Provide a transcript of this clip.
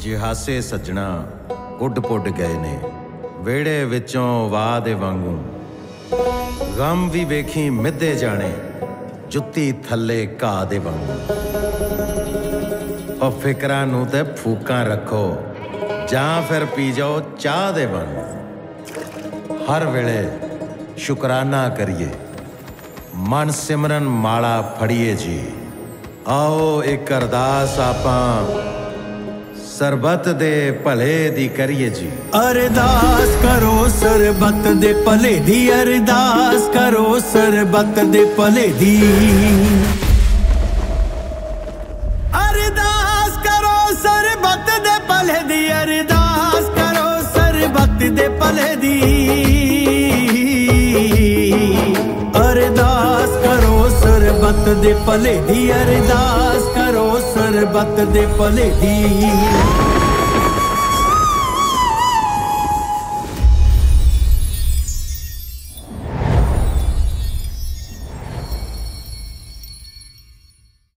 ਜਿਹਾਸੇ ਸੱਜਣਾ ਉੱਡ ਪੁੱਡ ਗਏ ਨੇ, ਵਿਹੜੇ ਵਿੱਚੋਂ ਵਾਹ ਦੇ ਵਾਂਗੂ। ਗਮ ਵੀ ਵੇਖੀ ਮਿੱਧੇ ਜਾਣੇ, ਜੁੱਤੀ ਥੱਲੇ ਘਾਹ ਦੇ ਵਾਂਗੂ। ਉਹ ਫਿਕਰਾਂ ਨੂੰ ਤੇ ਫੂਕਾਂ ਰੱਖੋ, ਜਾਂ ਫਿਰ ਪੀ ਜਾਓ ਚਾਹ ਦੇ ਵਾਂਗੂ। ਹਰ ਵੇਲੇ ਸ਼ੁਕਰਾਨਾ ਕਰੀਏ, ਮਨ ਸਿਮਰਨ ਮਾਲਾ ਫੜੀਏ ਜੀ। ਆਓ ਇੱਕ ਅਰਦਾਸ ਆਪਾਂ ਸਰਬਤ ਦੇ ਭਲੇ ਦੀ ਕਰੀਏ ਜੀ। ਅਰਦਾਸ ਕਰੋ ਸਰਬਤ ਦੇ ਭਲੇ ਦੀ, ਅਰਦਾਸ ਕਰੋ ਸਰਬਤ ਦੇ ਭਲੇ ਦੀ। ਅਰਦਾਸ ਕਰੋ ਸਰਬਤ ਦੇ ਭਲੇ ਦੀ, ਅਰਦਾਸ ਕਰੋ ਸਰਬਤ ਦੇ ਭਲੇ ਦੀ। ਅਰਦਾਸ ਕਰੋ ਸਰਬਤ ਦੇ ਭਲੇ ਦੀ, ਅਰਦਾਸ ਕਰੋ ਸਰਬਤ ਦੇ ਭਲੇ ਦੀ।